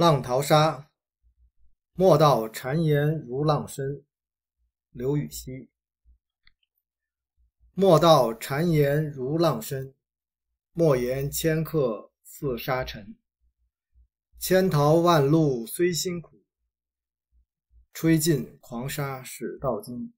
浪淘沙，莫道谗言如浪深。刘禹锡。莫道谗言如浪深，莫言迁客似沙尘。千淘万漉虽辛苦，吹尽狂沙始到金。